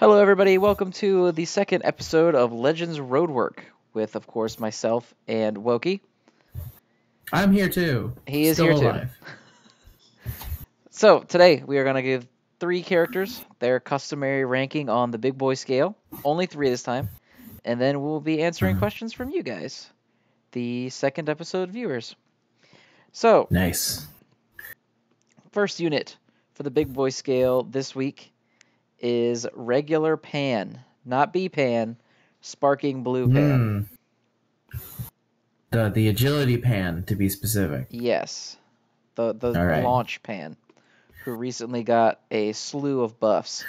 Hello, everybody. Welcome to the second episode of Legends Roadwork with, of course, myself and Wokey. I'm here too. He is Still here alive. too. So, today we are going to give three characters their customary ranking on the big boy scale. Only three this time. And then we'll be answering Mhm. questions from you guys, the second episode viewers. So, Nice. first unit for the big boy scale this week is regular pan, not B pan, sparking blue pan. Hmm. The the agility pan to be specific. Yes, the the right. launch pan, who recently got a slew of buffs.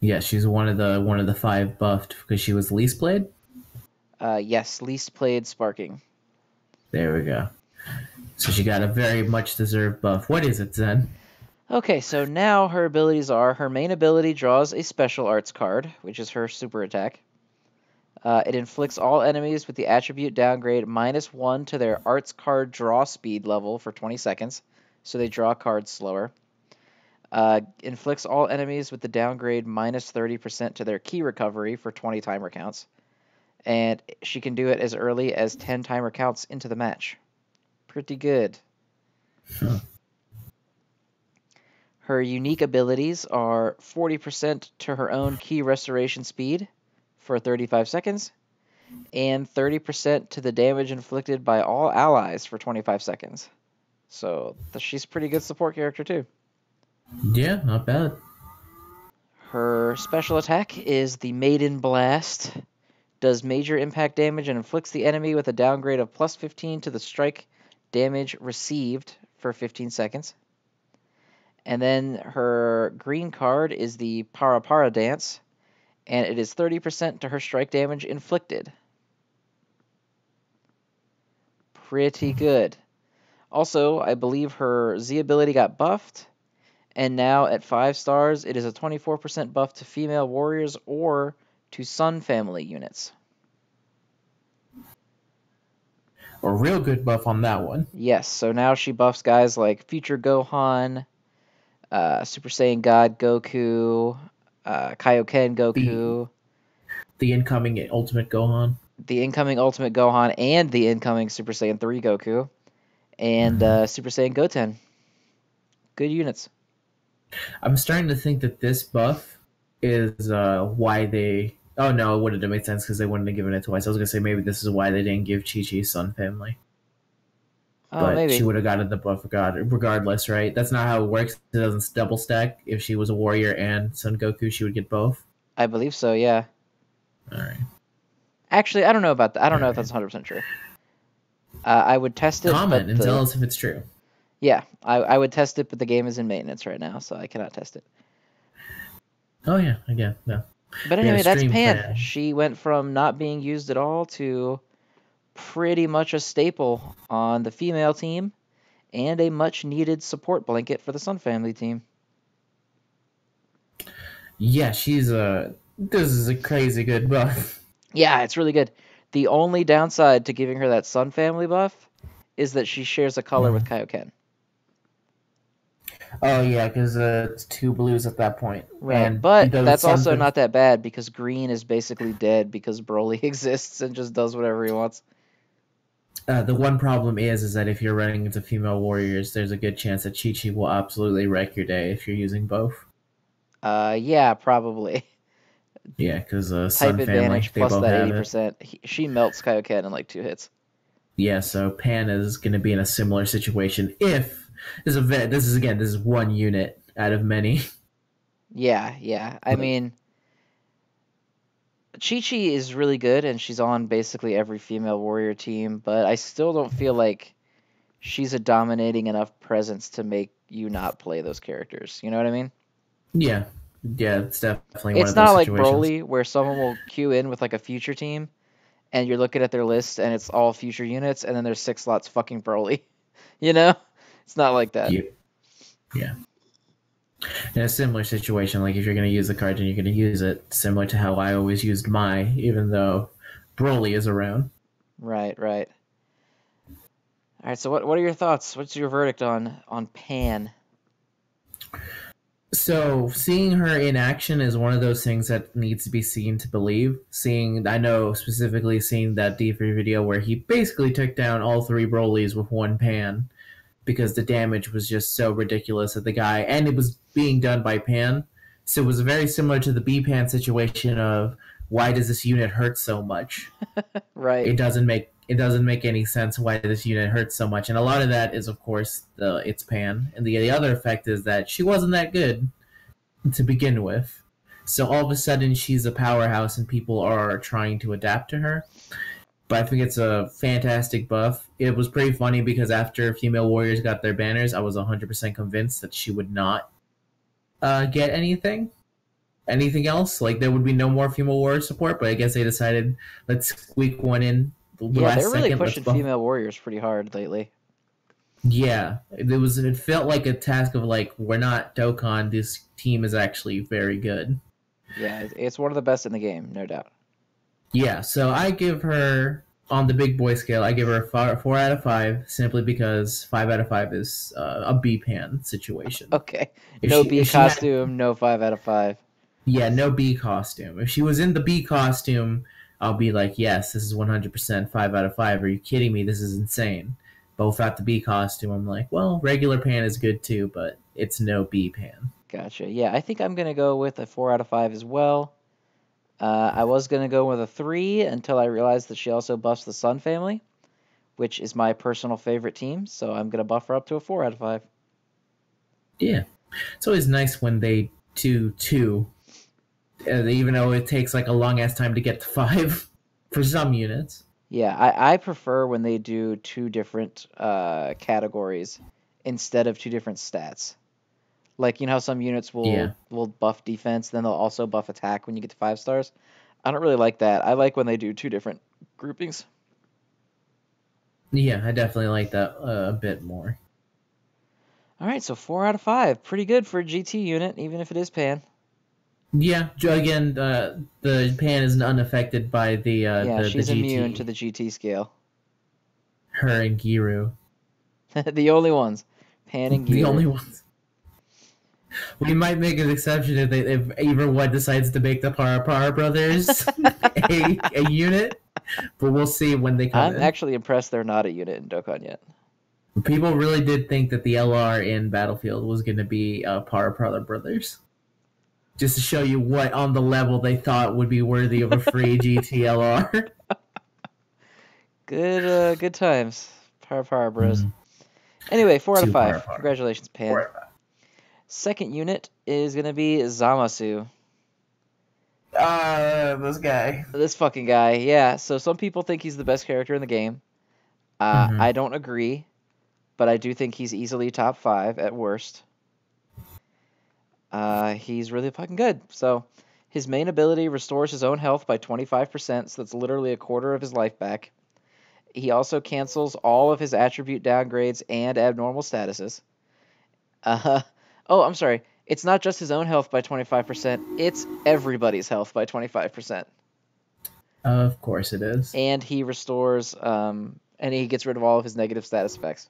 Yeah, she's one of the one of the five buffed because she was least played. Uh, yes, least played sparking. There we go. So she got a very much deserved buff. What is it, Zen? Okay, so now her abilities are her main ability draws a special arts card, which is her super attack. Uh, it inflicts all enemies with the attribute downgrade minus one to their arts card draw speed level for 20 seconds, so they draw cards slower. Uh, inflicts all enemies with the downgrade minus 30% to their ki recovery for 20 timer counts. And she can do it as early as 10 timer counts into the match. Pretty good. Her unique abilities are 40% to her own ki restoration speed for 35 seconds, and 30% to the damage inflicted by all allies for 25 seconds. So th- she's a pretty good support character too. Yeah, not bad. Her special attack is the Maiden Blast. Does major impact damage and inflicts the enemy with a downgrade of plus 15 to the strike damage received for 15 seconds. And then her green card is the Para Para Dance, and it is 30% to her strike damage inflicted. Pretty good. Also, I believe her Z ability got buffed, and now at 5 stars, it is a 24% buff to female warriors or to Son family units. A real good buff on that one. Yes, so now she buffs guys like Future Gohan, uh, Super Saiyan God Goku, uh, Kaioken Goku, The incoming Ultimate Gohan. the incoming Ultimate Gohan, and the incoming Super Saiyan 3 Goku, and uh, Super Saiyan Goten. Good units. I'm starting to think that this buff is uh, why they. Oh no, it wouldn't have made sense because they wouldn't have given it twice. I was gonna say maybe this is why they didn't give Chi Chi Son Family. Oh, but maybe. she would have gotten the buff regard- regardless, right? That's not how it works. It doesn't double stack. If she was a warrior and Son Goku, she would get both. I believe so, yeah. All right. Actually, I don't know about that. I don't know if that's 100% true. Uh, I would test it. Comment and the- tell us if it's true. Yeah, I, I would test it, but the game is in maintenance right now, so I cannot test it. Oh yeah, again, no. But anyway, that's Pan. plan. She went from not being used at all to pretty much a staple on the female team and a much needed support blanket for the Son family team. Yeah, she's a. This is a crazy good buff. Yeah, it's really good. The only downside to giving her that Son family buff is that she shares a color with Kaioken. Oh yeah, because uh, it's two blues at that point. Right, And but that's also not that bad because Green is basically dead because Broly exists and just does whatever he wants. Uh, the one problem is, is that if you're running into female warriors, there's a good chance that Chi Chi will absolutely wreck your day if you're using both. Uh, yeah, probably. Yeah, because uh, Type Son Family, advantage they plus both that eighty percent. She melts Kaioken in like two hits. Yeah, so Pan is going to be in a similar situation if this is a this is again this is one unit out of many. Yeah, yeah. I mean, Chi Chi is really good, and she's on basically every female warrior team. But I still don't feel like she's a dominating enough presence to make you not play those characters. You know what I mean? Yeah, yeah, it's definitely one it's not like situations. Broly where someone will queue in with like a future team, and you're looking at their list and it's all future units, and then there's six slots fucking Broly. You know, it's not like that. Yeah. yeah. In a similar situation, like if you're going to use the card and you're going to use it, similar to how I always used my, even though Broly is around. Right, right. All right. So what what are your thoughts? What's your verdict on on Pan? So seeing her in action is one of those things that needs to be seen to believe. Seeing, I know specifically seeing that D3 video where he basically took down all three Brolys with one pan because the damage was just so ridiculous at the guy, and it was being done by pan. So it was very similar to the B pan situation of why does this unit hurt so much? right. It doesn't make it doesn't make any sense why this unit hurts so much, and a lot of that is, of course, the its pan, and the the other effect is that she wasn't that good to begin with. So all of a sudden, she's a powerhouse, and people are trying to adapt to her. But I think it's a fantastic buff. It was pretty funny because after female warriors got their banners, I was 100% convinced that she would not uh, get anything anything else. Like there would be no more female warrior support, but I guess they decided let's squeak one in yeah, they're really second, pushing female warriors pretty hard lately. Yeah, it was. It felt like a task of like we're not Dokkan. This team is actually very good. Yeah, it's one of the best in the game, no doubt. Yeah, so I give her on the big boy scale. I give her a four out of five simply because five out of five is uh, a B pan situation. Okay, if no she, B costume, no five out of five. Yeah, no B costume. If she was in the B costume, I'll be like, yes, this is 100% 5 out of 5. Are you kidding me? This is insane. But without the B costume, I'm like, well, regular pan is good too, but it's no B pan. Gotcha. Yeah, I think I'm going to go with a 4 out of 5 as well. Uh, I was going to go with a 3 until I realized that she also buffs the Son family, which is my personal favorite team, so I'm going to buff her up to a 4 out of 5. Yeah. It's always nice when they do two uh, even though it takes like a long ass time to get to five for some units. Yeah, I, I prefer when they do two different uh, categories instead of two different stats. Like you know how some units will yeah. will buff defense, then they'll also buff attack when you get to five stars. I don't really like that. I like when they do two different groupings. Yeah, I definitely like that uh, a bit more. All right, so four out of five, pretty good for a GT unit, even if it is pan. Yeah, again, uh, the pan is unaffected by the uh, yeah. The, she's the immune to the GT scale. Her and Giru. the only ones, Pan and Giru. The only ones. We might make an exception if they, if either one decides to make the Para Para brothers a, a unit, but we'll see when they come. I'm in. actually impressed they're not a unit in Dokkan yet. People really did think that the LR in Battlefield was going to be uh, Para Para brothers just to show you what on the level they thought would be worthy of a free GTLR. good, uh, good times. Power, power, bros. Mm. Anyway, four out of five. Power, Congratulations, Pan. Second unit is gonna be Zamasu. Uh, this guy. This fucking guy, yeah. So some people think he's the best character in the game. Uh, mm-hmm. I don't agree, but I do think he's easily top five at worst uh, he's really fucking good. So his main ability restores his own health by 25%, so that's literally a quarter of his life back. He also cancels all of his attribute downgrades and abnormal statuses. Uh, oh, I'm sorry. It's not just his own health by 25%, it's everybody's health by 25%. Of course it is. And he restores, um, and he gets rid of all of his negative status effects.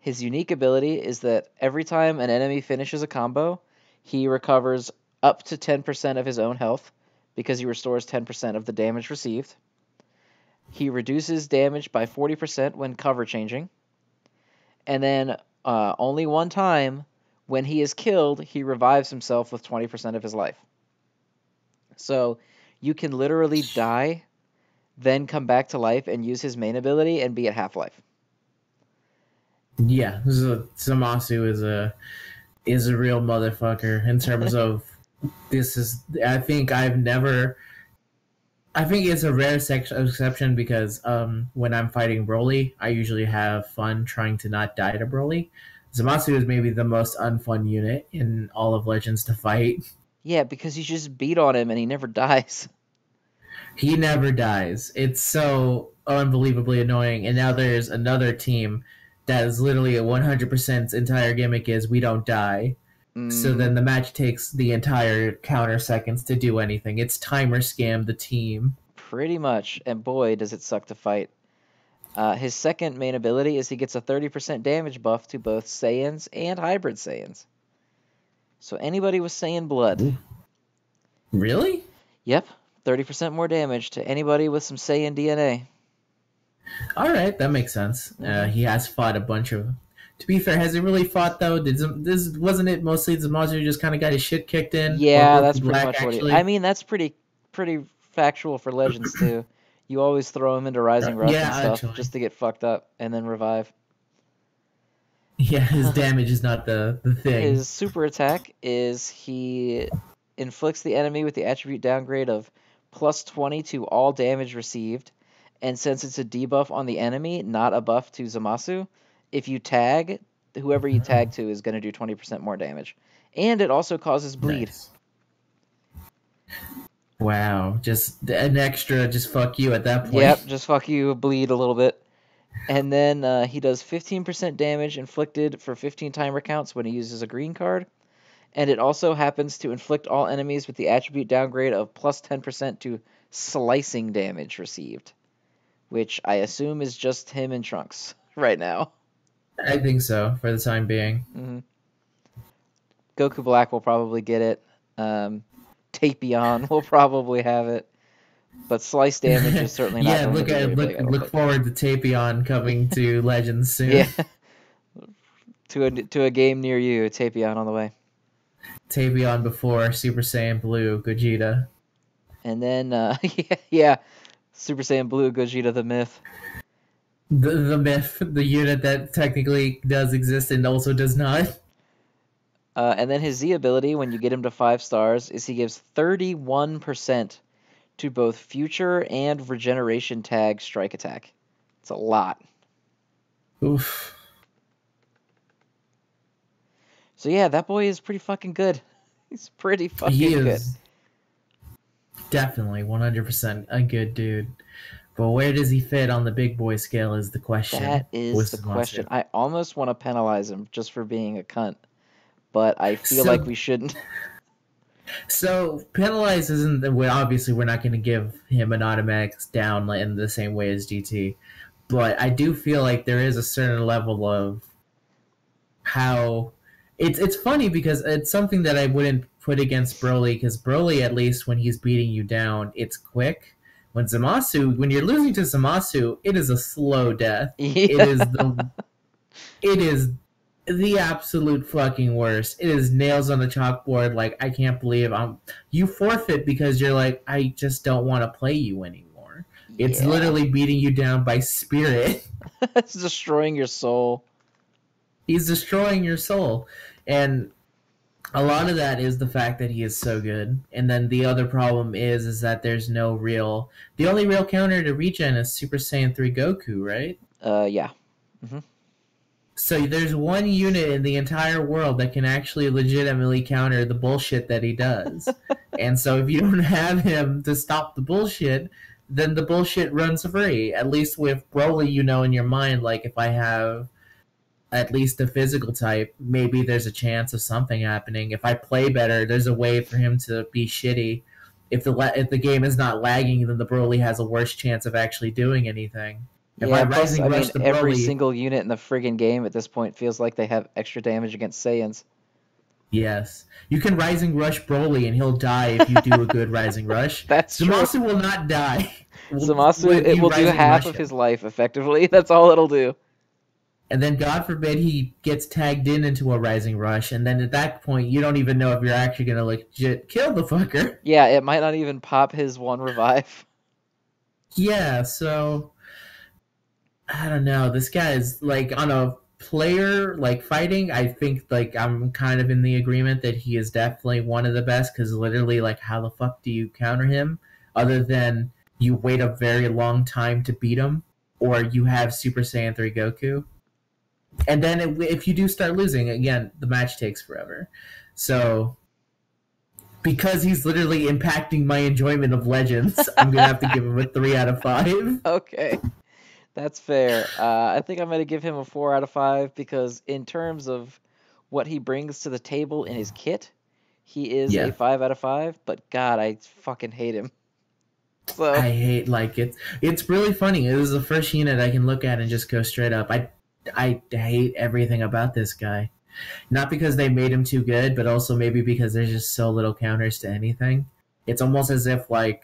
His unique ability is that every time an enemy finishes a combo, he recovers up to 10% of his own health because he restores 10% of the damage received. He reduces damage by 40% when cover changing. And then uh, only one time, when he is killed, he revives himself with 20% of his life. So you can literally die, then come back to life and use his main ability and be at half life. Yeah, Zamasu is a is a real motherfucker in terms of this is I think I've never I think it's a rare exception because um, when I'm fighting Broly, I usually have fun trying to not die to Broly. Zamasu is maybe the most unfun unit in all of Legends to fight. Yeah, because you just beat on him and he never dies. He never dies. It's so unbelievably annoying. And now there's another team that is literally a 100% entire gimmick is we don't die. Mm. So then the match takes the entire counter seconds to do anything. It's timer scam the team. Pretty much. And boy, does it suck to fight. Uh, his second main ability is he gets a 30% damage buff to both Saiyans and Hybrid Saiyans. So anybody with Saiyan blood, Really? yep, 30% more damage to anybody with some Saiyan DNA. All right, that makes sense. Uh, Mhm. he has fought a bunch of. To be fair, has he really fought though? Did Zam- this wasn't it mostly Zamasu just kind of got his shit kicked in? Yeah, that's pretty Black, much what he. I mean, that's pretty pretty factual for Legends too. You always throw him into Rising Rush Yeah, and stuff actually. just to get fucked up and then revive. Yeah, his damage is not the the thing. His super attack is he inflicts the enemy with the attribute downgrade of plus 20 to all damage received. And since it's a debuff on the enemy, not a buff to Zamasu, if you tag, whoever you tag oh. to is going to do 20% more damage. And it also causes bleed. Nice. Wow, just an extra, just fuck you at that point. Yep, just fuck you, bleed a little bit. And then uh, he does 15% damage inflicted for 15 timer counts when he uses a green card. And it also happens to inflict all enemies with the attribute downgrade of plus 10% to slicing damage received. Which I assume is just him and Trunks right now. I think so for the time being. Mm-hmm. Goku Black will probably get it. Um, Tapion will probably have it. But slice damage is certainly not yeah, going look to be at look big, I don't look think. forward to Tapion coming to Legends soon. Yeah. to a to a game near you, Tapion on the way. Tapion before Super Saiyan Blue Gogeta. And then uh yeah, yeah. Super Saiyan Blue Gogeta the myth. The, the myth, the unit that technically does exist and also does not. Uh, and then his Z ability, when you get him to five stars, is he gives 31% to both future and regeneration tag strike attack. It's a lot. Oof. So yeah, that boy is pretty fucking good. He's pretty fucking he good. is definitely 100% a good dude. But where does he fit on the big boy scale is the question. That is the question. I almost want to penalize him just for being a cunt, but I feel So- like we shouldn't. So penalize isn't the way. Obviously, we're not going to give him an automatic down in the same way as GT, but I do feel like there is a certain level of how it's it's funny because it's something that I wouldn't put against Broly because Broly at least when he's beating you down, it's quick. When Zamasu, when you're losing to Zamasu, it is a slow death. It Yeah. is the it is the absolute fucking worst. It is nails on the chalkboard. Like I can't believe I'm. You forfeit because you're like I just don't want to play you anymore. It's Yeah. literally beating you down by spirit. it's destroying your soul. He's destroying your soul, and a lot of that is the fact that he is so good. And then the other problem is is that there's no real. The only real counter to regen is Super Saiyan three Goku, right? Uh, yeah. So there's one unit in the entire world that can actually legitimately counter the bullshit that he does. and so if you don't have him to stop the bullshit, then the bullshit runs free. At least with Broly, you know in your mind, like if I have at least a physical type, maybe there's a chance of something happening. If I play better, there's a way for him to be shitty. If the la- if the game is not lagging, then the Broly has a worse chance of actually doing anything. If yeah, I plus, Rising I mean, every single unit in the friggin' game at this point feels like they have extra damage against Saiyans. Yes. You can Rising Rush Broly and he'll die if you do a good Rising Rush. That's true. Zamasu will not die. Zamasu, it will do half of him. his life effectively. That's all it'll do. And then God forbid he gets tagged in into a Rising Rush, and then at that point you don't even know if you're actually gonna legit kill the fucker. Yeah, it might not even pop his one revive. Yeah, so I don't know. This guy is like on a player like fighting. I think like I'm kind of in the agreement that he is definitely one of the best because literally like how the fuck do you counter him other than you wait a very long time to beat him or you have Super Saiyan 3 Goku. And then if- if you do start losing again, the match takes forever. So because he's literally impacting my enjoyment of Legends, I'm gonna have to give him a three out of five. Okay, that's fair. Uh, I think I'm gonna give him a four out of five because in terms of what he brings to the table in his kit, he is Yeah. a five out of five. But God, I fucking hate him. So I hate like it's it's really funny. It was the first unit I can look at and just go straight up. I I hate everything about this guy. Not because they made him too good, but also maybe because there's just so little counters to anything. It's almost as if like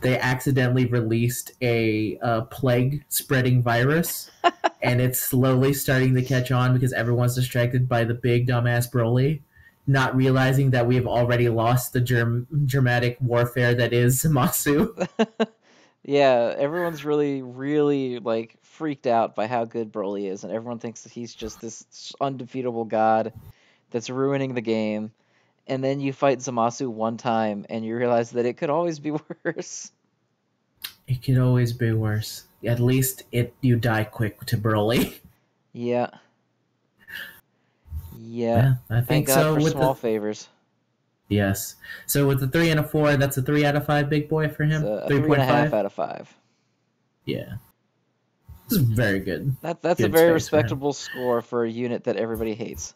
they accidentally released a uh, plague spreading virus and it's slowly starting to catch on because everyone's distracted by the big dumbass Broly, not realizing that we have already lost the germ- dramatic warfare that is Masu. yeah, everyone's really, really like freaked out by how good Broly is, and everyone thinks that he's just this undefeatable god that's ruining the game. And then you fight Zamasu one time, and you realize that it could always be worse. It could always be worse. At least it you die quick to Broly. Yeah. Yeah. Yeah, I Thank think God so. for With small the, favors. yes, so with the three and a four, that's a three out of five big boy for him. It's Three point and a half five. out of five. Yeah, this is very good. That that's a very space for respectable score for a unit that everybody hates.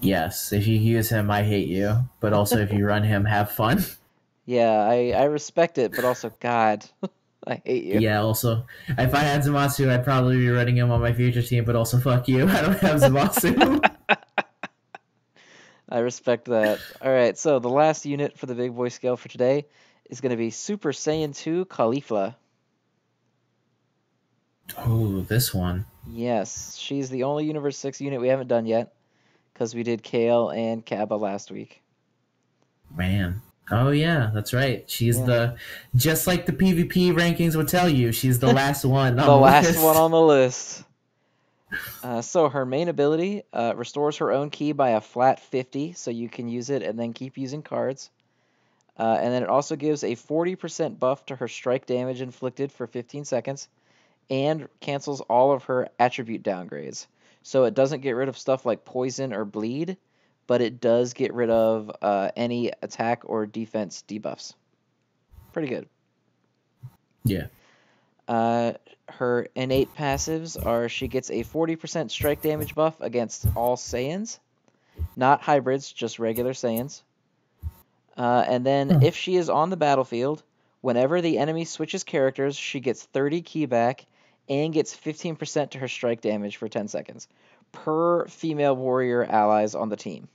Yes, if you use him, I hate you. But also, if you run him, have fun. Yeah, I, I respect it, but also, God, I hate you. Yeah. Also, if I had Zamasu, I'd probably be running him on my future team. But also, fuck you. I don't have Zamasu. I respect that. All right, so the last unit for the big boy scale for today is going to be Super Saiyan 2 Caulifla. oh, this one. Yes, she's the only Universe 6 unit we haven't done yet because we did Kale and Cabba last week. Man. Oh yeah, that's right. She's Yeah. the just like the PvP rankings would tell you. She's the last one. the the last list. one on the list. Uh, so her main ability uh, restores her own ki by a flat 50, so you can use it and then keep using cards. Uh, and then it also gives a 40% buff to her strike damage inflicted for 15 seconds, and cancels all of her attribute downgrades. So it doesn't get rid of stuff like poison or bleed, but it does get rid of uh, any attack or defense debuffs. Pretty good. Yeah. Uh, her innate passives are she gets a 40% strike damage buff against all Saiyans, not hybrids, just regular Saiyans. Uh, and then Huh. if she is on the battlefield, whenever the enemy switches characters, she gets 30 ki back and gets 15% to her strike damage for 10 seconds per female warrior allies on the team.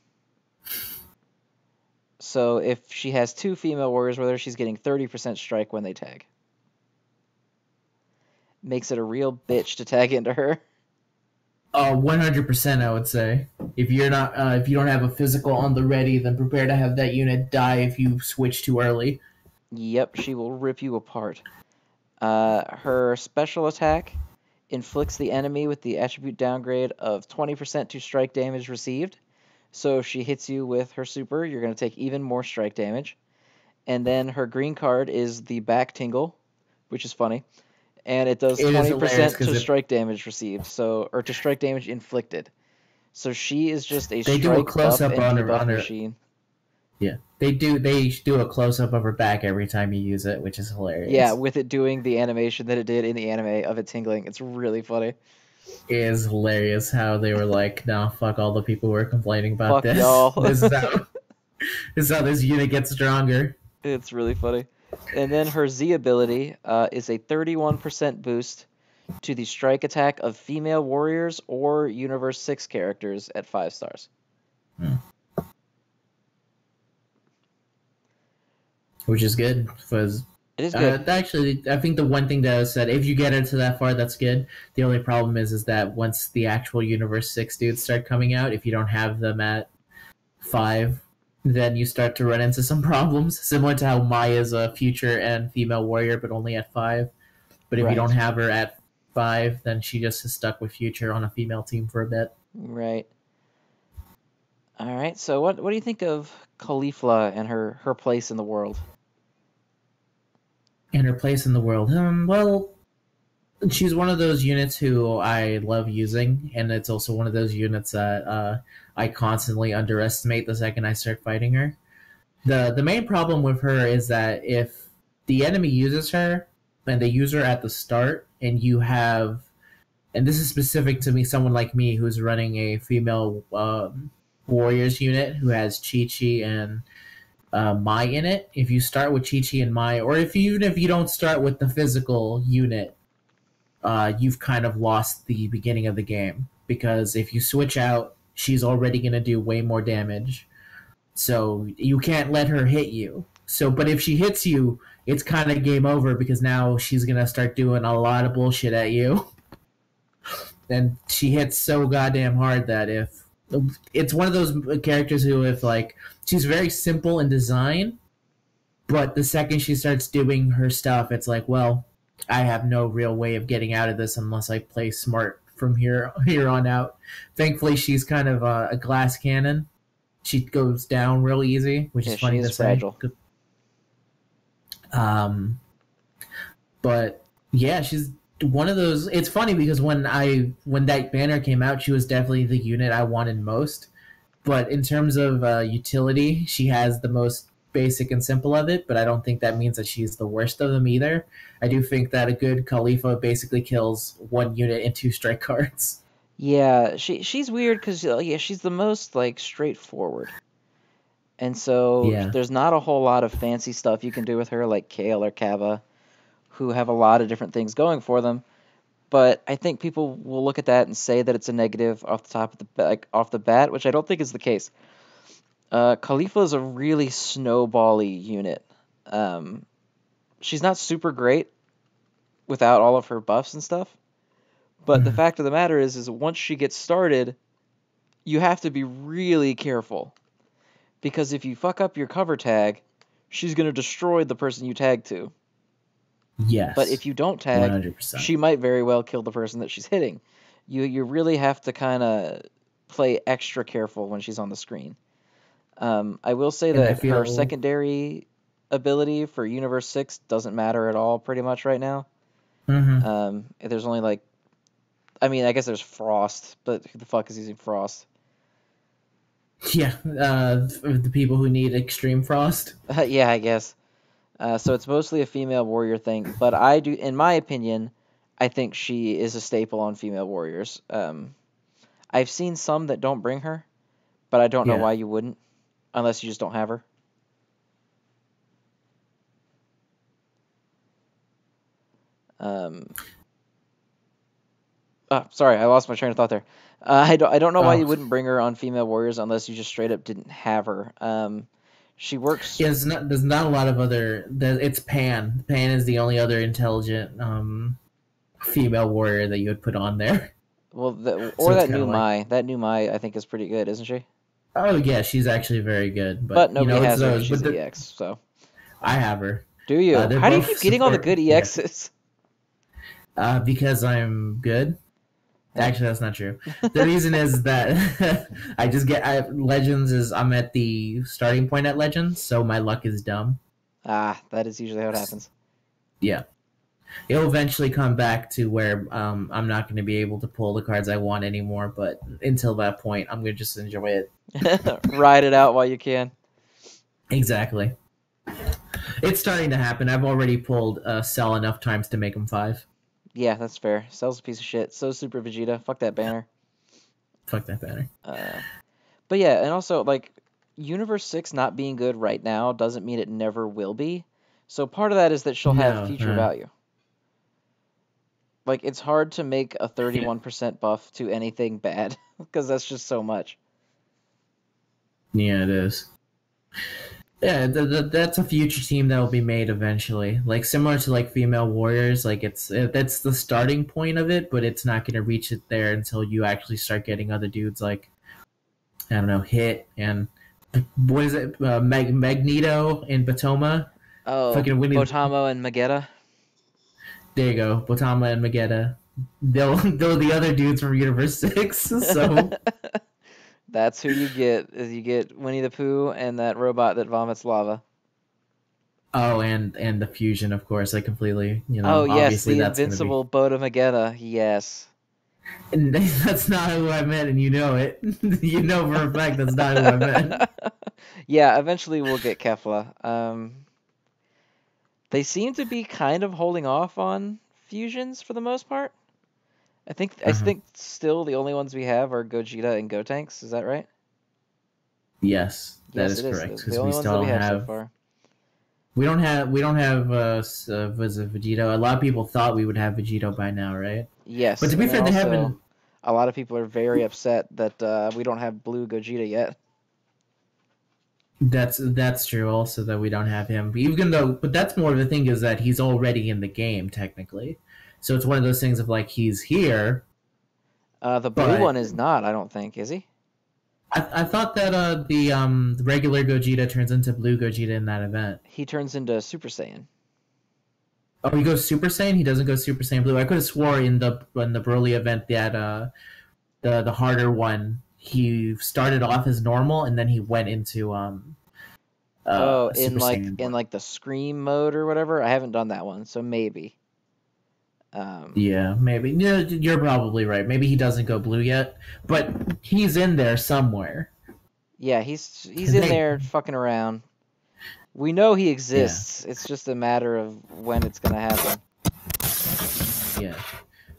So if she has two female warriors with her, she's getting 30% strike when they tag makes it a real bitch to tag into her. Uh, one hundred percent. I would say if you're not, uh, if you don't have a physical on the ready, then prepare to have that unit die if you switch too early. Yep, she will rip you apart. Uh, her special attack inflicts the enemy with the attribute downgrade of 20% to strike damage received. So if she hits you with her super, you're going to take even more strike damage. And then her green card is the back tingle, which is funny. And it does It is 20% to it- strike damage received, so or to strike damage inflicted. So she is just a They do a buff close-up and on her- on her- machine. Yeah, they do. They do a close up of her back every time you use it, which is hilarious. Yeah, with it doing the animation that it did in the anime of it tingling. It's really funny. it is hilarious how they were like, "No, fuck all the people who are complaining about Fuck this. y'all." this is how this is how this unit gets stronger." It's really funny. And then her Z ability uh, is a 31% boost to the strike attack of female warriors or Universe 6 characters at 5 stars. Which is good because It is good. Uh, actually, I think the one thing that I said, if you get into that far, that's good. The only problem is, is that once the actual Universe Six dudes start coming out, if you don't have them at five, then you start to run into some problems. Similar to how Maya's a future and female warrior, but only at five. But if Right. you don't have her at five, then she just is stuck with future on a female team for a bit. Right. All right. So what what do you think of Caulifla and her her place in the world? And her place in the world. Um, well, she's one of those units who I love using, and it's also one of those units that uh, I constantly underestimate the second I start fighting her. the The main problem with her is that if the enemy uses her and they use her at the start, and you have, and this is specific to me, someone like me who's running a female um, warriors unit who has Chi Chi and uh, Mai in it. If you start with Chi Chi and Mai, or if you, even if you don't start with the physical unit, uh, you've kind of lost the beginning of the game because if you switch out she's already going to do way more damage. So you can't let her hit you. So, but if she hits you, it's kind of game over because now she's going to start doing a lot of bullshit at you. and she hits so goddamn hard that if it's one of those characters who, if like, she's very simple in design, but the second she starts doing her stuff, it's like, well, I have no real way of getting out of this unless I play smart from here here on out. Thankfully, she's kind of a, a glass cannon. She goes down real easy, which Yeah, is funny to say. Um, but yeah, she's one of those. It's funny because when I when that banner came out, she was definitely the unit I wanted most. But in terms of uh, utility, she has the most basic and simple of it. But I don't think that means that she's the worst of them either. I do think that a good Caulifla basically kills one unit in two strike cards. Yeah, she she's weird because yeah, she's the most like straightforward, and so Yeah. there's not a whole lot of fancy stuff you can do with her like Kale or Cabba, who have a lot of different things going for them. But I think people will look at that and say that it's a negative off the top of the like off the bat, which I don't think is the case. Uh, Caulifla is a really snowbally unit. Um, she's not super great without all of her buffs and stuff. But the fact of the matter is, is once she gets started, you have to be really careful, because if you fuck up your cover tag, she's gonna destroy the person you tag to. Yes, But if you don't tag, hundred percent, she might very well kill the person that she's hitting. You you really have to kind of play extra careful when she's on the screen. Um, I will say And that her feel- secondary ability for Universe Six doesn't matter at all, pretty much right now. hmm Um, there's only like, I mean, I guess there's Frost, but who the fuck is using Frost? yeah, uh, the people who need extreme frost. yeah, I guess. Uh, so it's mostly a female warrior thing, but I do, in my opinion, I think she is a staple on female warriors. Um, I've seen some that don't bring her, but I don't know Yeah. why you wouldn't, unless you just don't have her. Um. Oh, sorry, I lost my train of thought there. Uh, I don't, I don't know why Oh. you wouldn't bring her on female warriors unless you just straight up didn't have her. Um, she works. Yeah, there's not there's not a lot of other. It's Pan. Pan is the only other intelligent um, female warrior that you would put on there. Well, the, or it's that new like- Mai. That new Mai, I think, is pretty good, isn't she? Oh yeah, she's actually very good. But, But, nobody you know, has it's her. those- She's the- EX. So I have her do you? Uh, How do you keep getting all the support- good yeah. Uh, because I'm good. Actually, that's not true. The reason is that I just get I, Legends is I'm at the starting point at Legends, so my luck is dumb. Ah, that is usually how it happens. Yeah. It'll eventually come back to where um, I'm not going to be able to pull the cards I want anymore, but until that point, I'm going to just enjoy it. Ride it out while you can. Exactly. It's starting to happen. I've already pulled uh, Cell enough times to make them five. Yeah, that's fair. Cell's a piece of shit. So Super Vegeta. Fuck that banner. Fuck that banner. Uh, but yeah, and also like Universe Six not being good right now doesn't mean it never will be. So part of that is that she'll No, have future value. Like it's hard to make a thirty-one percent buff to anything bad because that's just so much. Yeah, it is. Yeah, th- th- that's a future team that will be made eventually. Like similar to like female warriors, like it's uh, that's the starting point of it, but it's not going to reach it there until you actually start getting other dudes like I don't know, Hit and what is it, uh, Mag- Magneto and Batoma. Oh, Fucking winning- Botamo and Magetta. There you go, Batoma and Magetta. They'll they're the other dudes from Universe Six. So That's who you get. Is you get Winnie the Pooh and that robot that vomits lava. oh, and and the fusion, of course. I completely you know. oh yes, the that's gonna be- invincible Boda Magetta. Yes. And that's not who I meant, and you know it. you know for a fact that's not who I meant. yeah, eventually we'll get Kefla. Um, they seem to be kind of holding off on fusions for the most part. I think I Uh-huh. think still the only ones we have are Gogeta and Gotenks. Is that right? Yes, that Yes, is correct. Because we still we have, so far. we don't have, we don't have uh, uh was it Vegito? A lot of people thought we would have Vegito by now, right? Yes. But to be fair, they haven't. a lot of people are very upset that uh, we don't have Blue Gogeta yet. That's that's true. Also, that we don't have him, even though, but that's more of the thing is that he's already in the game technically. So it's one of those things of like he's here. Uh, the blue But- one is not, I don't think, is he? I, I thought that uh the um regular Gogeta turns into blue Gogeta in that event. He turns into Super Saiyan. Oh, he goes Super Saiyan. He doesn't go Super Saiyan Blue. I could have swore in the in the Broly event that uh the the harder one he started off as normal and then he went into um uh, oh, in Super like Saiyan in like the Scream mode or whatever. I haven't done that one, so maybe. Um, Yeah, maybe. Yeah, you're probably right. Maybe he doesn't go blue yet, but he's in there somewhere. Yeah, he's he's in They- there fucking around. We know he exists. It's just a matter of when it's gonna happen. Yeah,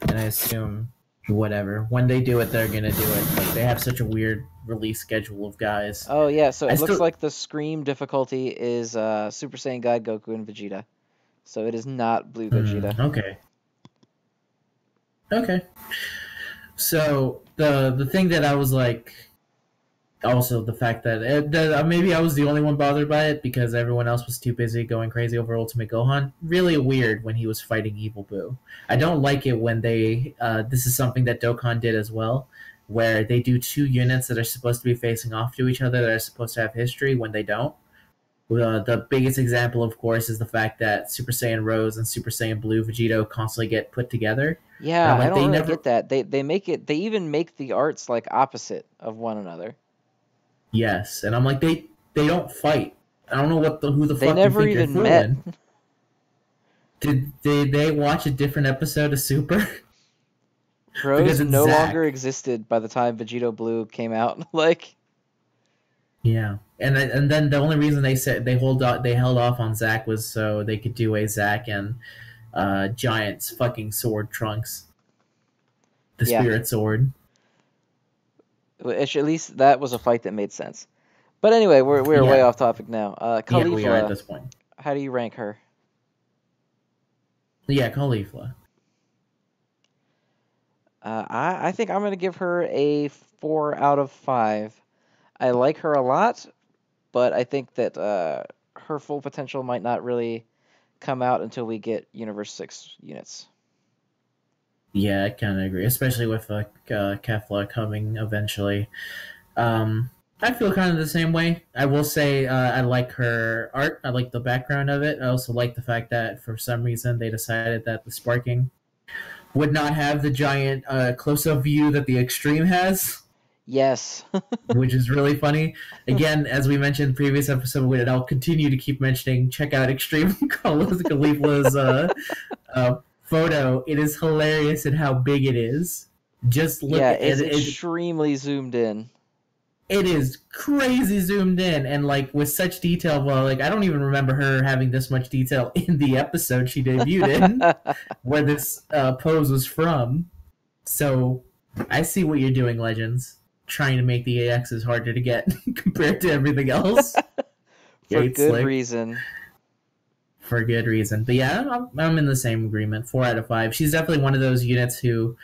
and I assume whatever when they do it, they're gonna do it. Like they have such a weird release schedule of guys. Oh yeah, so I it looks still- like the Scream difficulty is uh, Super Saiyan God, Goku, and Vegeta. So it is not Blue Gogeta. Mm, okay. Okay. So the the thing that I was like, also the fact that, uh, that uh, maybe I was the only one bothered by it because everyone else was too busy going crazy over Ultimate Gohan. Really weird when he was fighting Evil Buu. I don't like it when they. Uh, this is something that Dokkan did as well, where they do two units that are supposed to be facing off to each other that are supposed to have history when they don't. Uh, the biggest example, of course, is the fact that Super Saiyan Rose and Super Saiyan Blue Vegito constantly get put together. Yeah, like, I don't they really never- get that. They they make it. They even make the arts like opposite of one another. Yes, and I'm like, they they don't fight. I don't know what the who the They fuck never you think even you're met. fooling. Did they they watch a different episode of Super? Rose no Zack. longer existed by the time Vegito Blue came out. like, yeah, and then- and then the only reason they said they hold out they held off on Zack was so they could do a Zack and uh, Giant's fucking sword trunks, the Yeah. Spirit Sword. which at least that was a fight that made sense. But anyway, we're we're way off topic now. Uh, Yeah, we are at this point. how do you rank her? Yeah, Caulifla. Uh, I I think I'm gonna give her a four out of five. I like her a lot, but I think that uh, her full potential might not really come out until we get Universe Six units. Yeah, I kind of agree, especially with like uh, Kefla coming eventually. Um, I feel kind of the same way. I will say uh, I like her art. I like the background of it. I also like the fact that for some reason they decided that the sparking would not have the giant uh, close-up view that the extreme has, Yes, which is really funny. Again, as we mentioned in the previous episode, and I'll continue to keep mentioning. Check out Extreme Caulifla's uh, uh, photo. It is hilarious at how big it is. Just look yeah, at it's it. It, extremely zoomed in. it is crazy zoomed in and like with such detail. Well, like I don't even remember her having this much detail in the episode she debuted in, where this uh, pose was from. So I see what you're doing, Legends. Trying to make the AXs harder to get compared to everything else. For Gate good slick. reason. for good reason. But yeah, I'm, I'm in the same agreement. Four out of five. She's definitely one of those units who,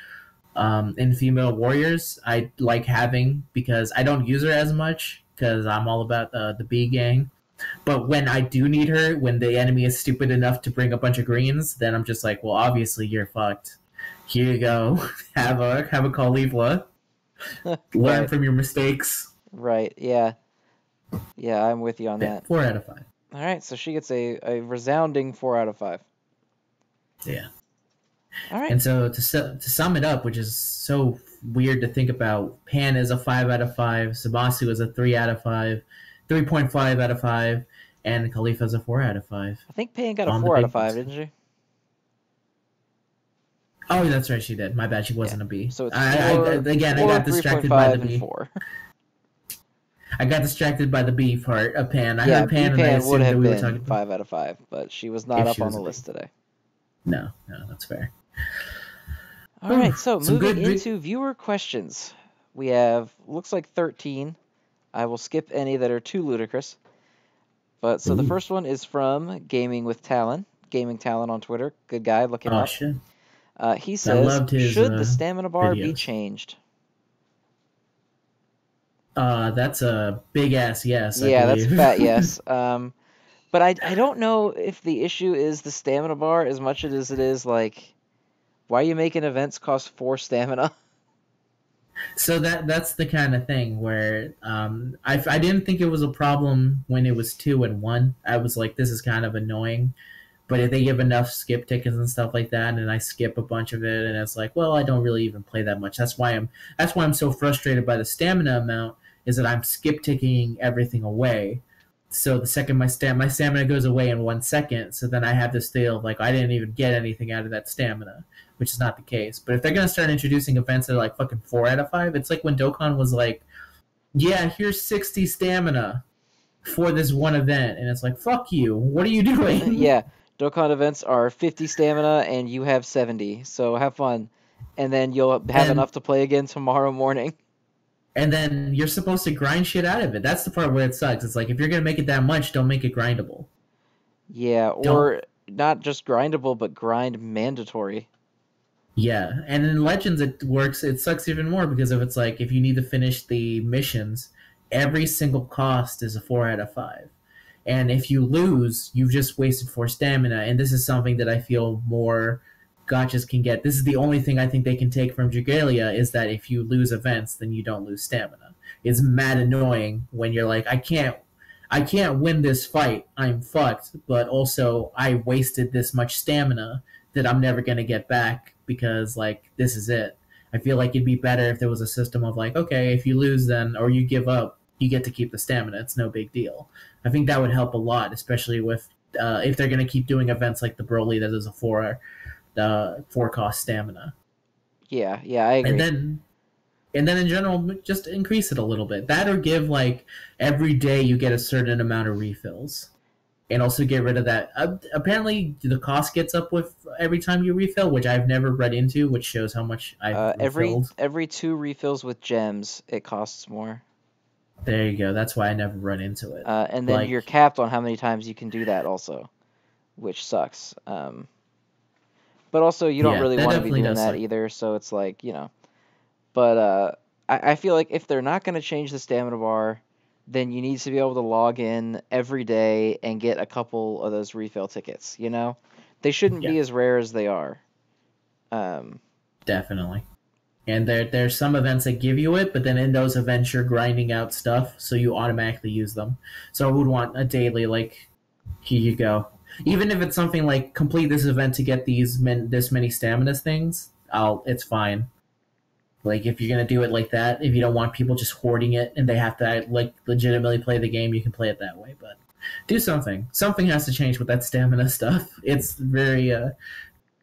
um, in female warriors, I like having because I don't use her as much because I'm all about uh, the B gang. But when I do need her, when the enemy is stupid enough to bring a bunch of greens, then I'm just like, well, obviously you're fucked. Here you go. have a have a Caulifla. Learn from your mistakes. right, yeah, yeah, I'm with you on Yeah, that. four out of five. All right, so she gets a, a resounding four out of five. Yeah. All right, And so to su- to sum it up, which is so weird to think about, Pan is a five out of five, Sabasu is a three out of five, three point five out of five, and Caulifla is a four out of five. I think Pan got a four out of five, didn't she? Oh, that's right, she did. My bad, she wasn't a B. So it's I, four, I, again, I got distracted by the B. four. I got distracted by the B part of Pan. I yeah, heard Pan, and I assumed would that have we were been talking. five out of five, but she was not If up on the list today. No, no, that's fair. All right, so moving good into viewer questions, we have looks like thirteen. I will skip any that are too ludicrous. But so the first one is from Gaming with Talon, Gaming Talon on Twitter. Good guy, look him Oh up. shit. Uh, he says, his, should uh, the stamina bar be changed? Uh, that's a big ass yes. I yeah, that's a believe. fat yes. Um, but I, I don't know if the issue is the stamina bar as much as it is like, why are you making events cost four stamina? So that that's the kind of thing where um, I, I didn't think it was a problem when it was two and one. I was like, this is kind of annoying. But if they give enough skip tickets and stuff like that, and I skip a bunch of it, and it's like, well, I don't really even play that much. That's why I'm that's why I'm so frustrated by the stamina amount. Is that I'm skip ticking everything away. So the second my stam my stamina goes away in one second, so then I have this feel of like I didn't even get anything out of that stamina, which is not the case. But if they're gonna start introducing events that are like fucking four out of five, it's like when Dokkan was like, "Yeah, here's sixty stamina for this one event," and it's like, "Fuck you! What are you doing?" yeah, Dokkan events are 50 stamina and you have 70, so have fun. And then you'll have And- enough to play again tomorrow morning. and then you're supposed to grind shit out of it. That's the part where it sucks. It's like if you're gonna make it that much, don't make it grindable. Yeah, or not just grindable, but grind mandatory. Yeah, and in Legends it works. It sucks even more because if it's like if you need to finish the missions, every single cost is a four out of five, and if you lose, you've just wasted four stamina. And this is something that I feel more gotchas can get. This is the only thing I think they can take from Dragalia is that if you lose events, then you don't lose stamina. It's mad annoying when you're like, I can't. I can't win this fight. I'm fucked. But also, I wasted this much stamina that I'm never gonna get back because like this is it. I feel like it'd be better if there was a system of like, okay, if you lose then or you give up, you get to keep the stamina. It's no big deal. I think that would help a lot, especially with uh, if they're gonna keep doing events like the Broly that is a four uh, four cost stamina. Yeah, yeah, I agree. And then and then in general just increase it a little bit. That or give like every day you get a certain amount of refills. And also get rid of that. Uh, apparently, the cost gets up with every time you refill, which I've never read into, which shows how much I've uh, every every two refills with gems, it costs more. There you go. That's why I never run into it. Uh, and then Like- you're capped on how many times you can do that, also, which sucks. Um, but also, you don't Yeah, really want to be doing that suck. either. So it's like you know. But uh, I, I feel like if they're not going to change the stamina bar, then you need to be able to log in every day and get a couple of those refill tickets. You know, they shouldn't be as rare as they are. Um, Definitely. And there there's some events that give you it, but then in those events you're grinding out stuff, so you automatically use them. So I would want a daily like, here you go. Even if it's something like complete this event to get these this many stamina things, I'll it's fine. Like if you're gonna do it like that, if you don't want people just hoarding it and they have to like legitimately play the game, you can play it that way. But do something. Something has to change with that stamina stuff. It's very uh,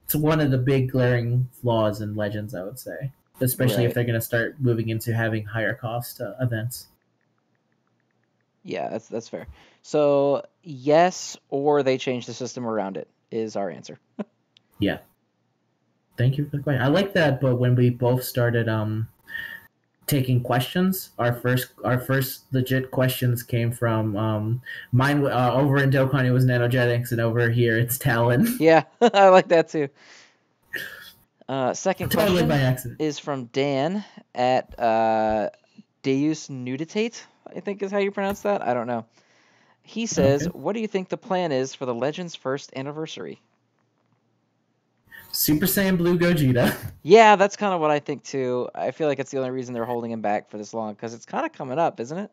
it's one of the big glaring flaws in Legends, I would say, especially Right. if they're going to start moving into having higher cost uh, events. yeah, that's that's fair. So yes, or they change the system around it is our answer. Yeah. Thank you for the question. I like that, but when we both started um taking questions, our first our first legit questions came from um mine uh, over in Dokkan it was Nanogenics, and over here it's Talon. Yeah, I like that too. Uh, second totally question is from Dan at uh, Deus Nuditate, I think is how you pronounce that. I don't know. He says, Okay. "What do you think the plan is for the Legends' first anniversary?" Super Saiyan Blue Gogeta. Yeah, that's kind of what I think too. I feel like it's the only reason they're holding him back for this long because it's kind of coming up, isn't it?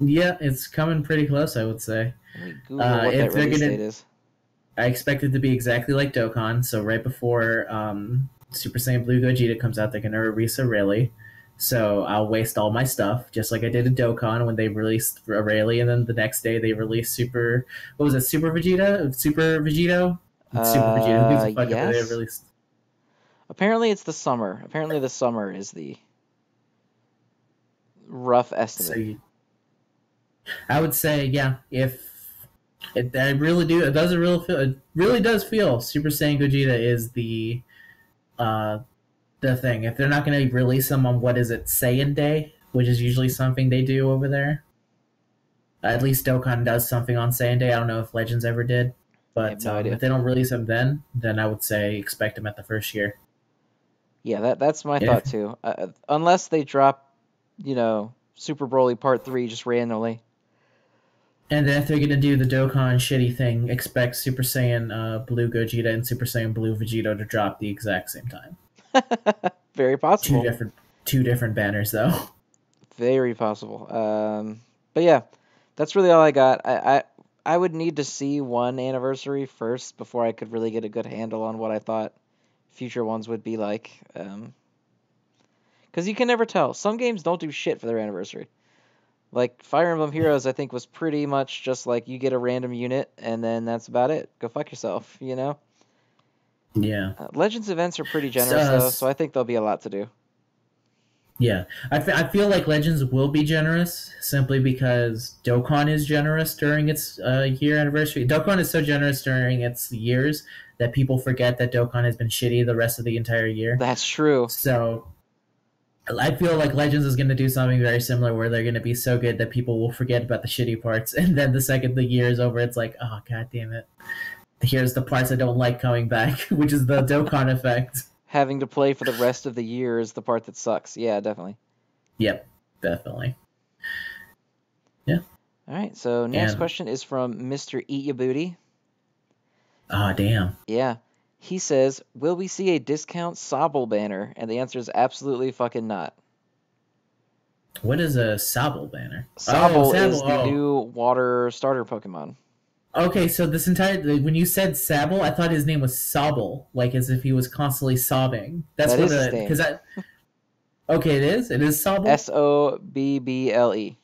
yeah, it's coming pretty close, I would say. Let me Google Uh, what if that they're release gonna- date is. I expect it to be exactly like Dokkan. So right before um, Super Saiyan Blue Gogeta comes out, they're gonna release Arale. So I'll waste all my stuff, just like I did at Dokkan when they released Arale, and then the next day they released Super. What was it? Super Vegeta? Super Vegito? Super Vegeta. Who gives a Uh, fuck they yes. released? Apparently, it's the summer. Apparently, the summer is the rough So estimate. you, I would say, yeah, if it, I really do, it doesn't really feel, it really does feel Super Saiyan Gogeta is the, uh, the thing. If they're not going to release them on what is it, Saiyan Day, which is usually something they do over there. At least Dokkan does something on Saiyan Day. I don't know if Legends ever did. But no um, if they don't release him then, then I would say expect him at the first year. Yeah, that that's my Yeah. thought too. Uh, unless they drop, you know, Super Broly Part Three just randomly. And then if they're gonna do the Dokkan shitty thing, expect Super Saiyan uh, Blue Gogeta and Super Saiyan Blue Vegito to drop the exact same time. Very possible. Two different two different banners though. Very possible. Um, but yeah, that's really all I got. I, I I would need to see one anniversary first before I could really get a good handle on what I thought future ones would be like. Um, because you can never tell. Some games don't do shit for their anniversary. Like Fire Emblem Heroes, I think was pretty much just like you get a random unit and then that's about it. Go fuck yourself, you know. Yeah. Uh, Legends events are pretty generous though, so I think there'll be a lot to do. Yeah, I I feel like Legends will be generous simply because Dokkan is generous during its uh, year anniversary. Dokkan is so generous during its years that people forget that Dokkan has been shitty the rest of the entire year. That's true. So I feel like Legends is going to do something very similar where they're going to be so good that people will forget about the shitty parts, and then the second the year is over, it's like, oh god damn it, here's the parts I don't like coming back, which is the Dokkan effect. Having to play for the rest of the year is the part that sucks. Yeah, definitely. Yep, definitely. Yeah. All right, so next And- question is from Mr. Eat Your Booty. Ah damn. Yeah. He says, Will we see a discount Sobble banner? And the answer is absolutely fucking not. What is a Sobble banner? Sobble, Oh, is the oh. new water starter Pokemon. Okay, so this entire when you said Sabble, I thought his name was Sobble, like as if he was constantly sobbing. That's That what is the because I. Okay, it is. It is Sobble. S O B B L E.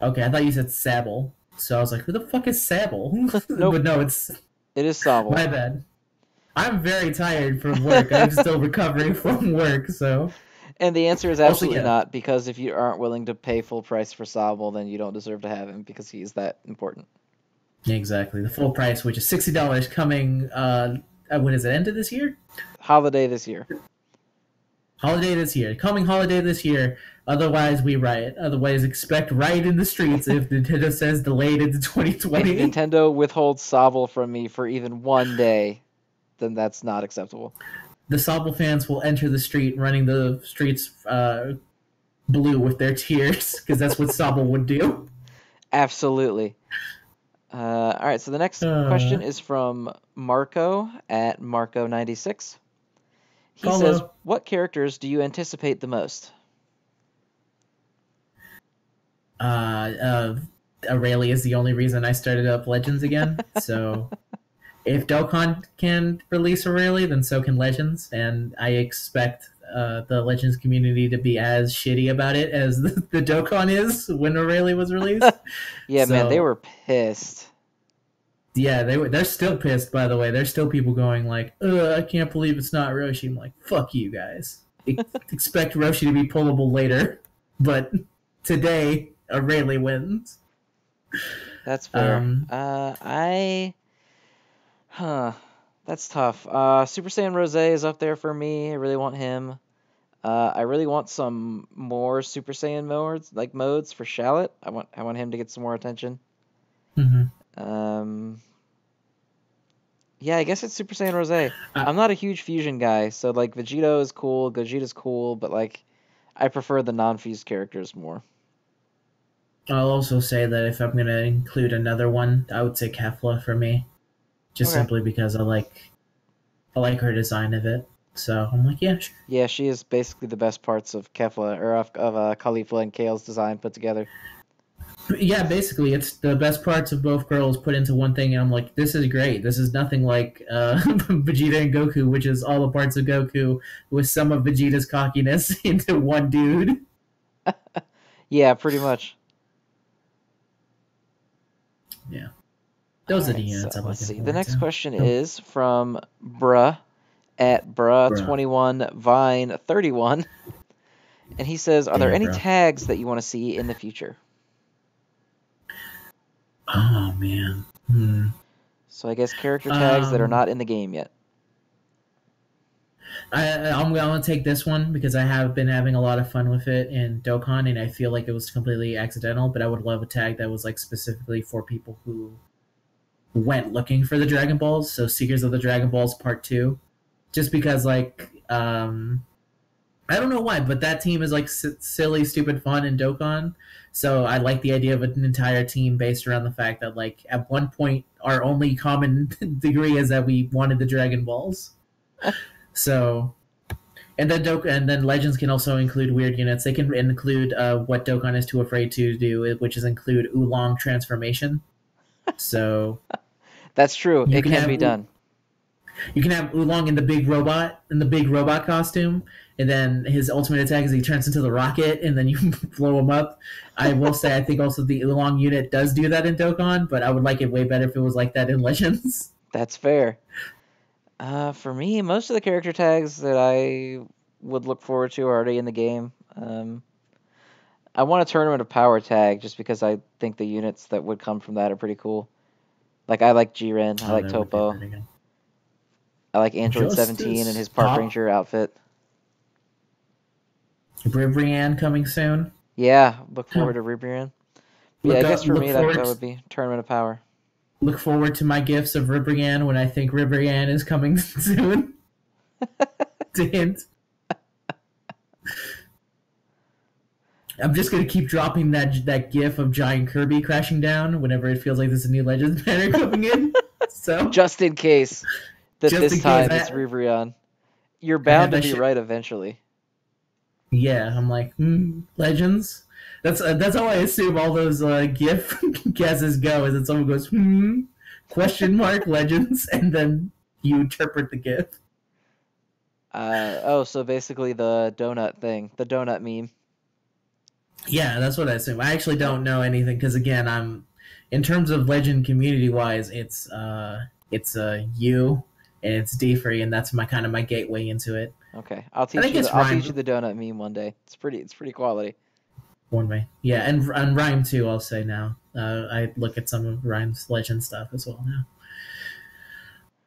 okay, I thought you said Sabble, so I was like, who the fuck is Sabble? Nope. but no, it's It is Sobble. my bad. I'm very tired from work. I'm still recovering from work, so And the answer is Also, absolutely yeah. not, because if you aren't willing to pay full price for Sobble, then you don't deserve to have him because he's that important. exactly the full price, which is sixty dollars, coming. Uh, when is it? End of this year? Holiday this year. Holiday this year. Coming holiday this year. Otherwise, we riot. Otherwise, expect riot in the streets if Nintendo says delayed into If 2020. Nintendo withholds Sobble from me for even one day, then that's not acceptable. the Sobble fans will enter the street running the streets uh, blue with their tears because that's what Sobble would do. Absolutely. Uh, all right, so the next Uh. question is from Marco at Marco96. He says, What characters do you anticipate the most? Uh, uh, Arale is the only reason I started up Legends again. So if Dokkan can release Arale, then so can Legends, and I expect uh, the Legends community to be as shitty about it as the, the Dokkan is when Arale was released. Yeah, man, they were pissed. Yeah, they were. They're still pissed. By the way, there's still people going like, "Ugh, I can't believe it's not Roshi." I'm like, "Fuck you guys." E- Expect Roshi to be pullable later, but today Arale wins. That's fair. Um, uh, I. Huh. That's tough. Uh, Super Saiyan Rose is up there for me. I really want him. Uh, I really want some more Super Saiyan modes, like modes for Shallot. I want I want him to get some more attention. hmm Um, yeah, I guess it's Super Saiyan Rose. I'm not a huge fusion guy, so like Vegito is cool, Gogeta's cool, but like I prefer the non-fused characters more. I'll also say that if I'm gonna include another one, I would say Kefla for me, just Okay. simply because I like, I like her design of it. So I'm like, yeah, sure. Yeah, she is basically the best parts of Kefla or of, of uh, Caulifla and Kale's design put together. yeah. Basically, it's the best parts of both girls put into one thing, and I'm like, this is great. This is nothing like uh, Vegeta and Goku, which is all the parts of Goku with some of Vegeta's cockiness into one dude. Yeah, pretty much. Those are the units so I'm let's see. The next question Oh. is from Bruh at Bruh21 Vine 31. And he says, Are there Damn, any bruh. tags that you want to see in the future? Oh man. Hmm. So I guess character tags that are Um, not in the game yet. I, I'm going to take this one because I have been having a lot of fun with it in Dokkan, and I feel like it was completely accidental. But I would love a tag that was like specifically for people who went looking for the Dragon Balls, so Seekers of the Dragon Balls Part Two, just because like um, I don't know why, but that team is like s- silly, stupid fun in Dokkan. So I like the idea of an entire team based around the fact that like at one point our only common degree is that we wanted the Dragon Balls. so and then Dok- and then Legends can also include weird units. They can include uh, what Dokkan is too afraid to do, which is include Oolong transformation. So That's true. It can can be Ool- done. you can have Oolong in the big robot in the big robot costume, and then his ultimate attack is he turns into the rocket, and then you blow him up. I will say I think also the Oolong unit does do that in Dokkan, but I would like it way better if it was like that in Legends. That's fair. Uh, for me, most of the character tags that I would look forward to are already in the game. Um, I want a tournament of power tag just because I think the units that would come from that are pretty cool. Like I like Jiren, I Oh, like that would be Toppo. I like Android Seventeen and his Park Pop. Ranger outfit. Ribrianne coming soon. Yeah, look forward to Ribrianne. Yeah, Look I up- guess for me that, forward that would be tournament of power. Look forward to my gifts of Ribrianne when I think Ribrianne is coming soon. to hint. I'm just gonna keep dropping that that gif of giant Kirby crashing down whenever it feels like there's a new Legends banner coming in. So Just in case that Just this time I- it's Ribrianne. You're bound to be shit- right eventually. yeah, I'm like hmm, Legends. That's uh, that's how I assume all those uh, GIF guesses go. Is that someone goes hmm question mark Legends and then you interpret the GIF. Uh, oh, so basically the donut thing, the donut meme. Yeah, that's what I assume. I actually don't know anything because again, I'm in terms of legend community wise, it's uh it's uh you and it's D free, and that's my kind of my gateway into it. Okay, I'll teach think you. The, I'll rhyme. teach you the donut meme one day. It's pretty. It's pretty quality. One way, yeah, and and rhyme too. I'll say now. Uh, I look at some of rhyme's legend stuff as well now.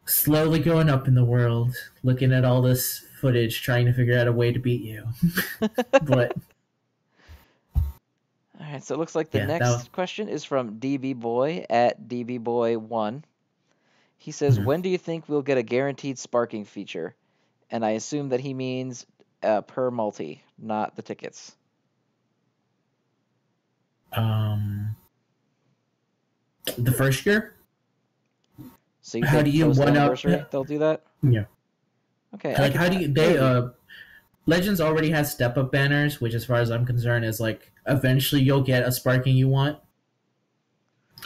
Slowly going up in the world, looking at all this footage, trying to figure out a way to beat you. but All right, so it looks like the Yeah, next was- question is from DB Boy at DB Boy One. He says, Mhm. "When do you think we'll get a guaranteed sparking feature?" And I assume that he means uh, per multi, not the tickets. um, the first year, So you How think do you one up they'll do that? Yeah. Okay. Like how do you they uh legends already has step up banners which as far as i'm concerned is like eventually you'll get a sparking you want.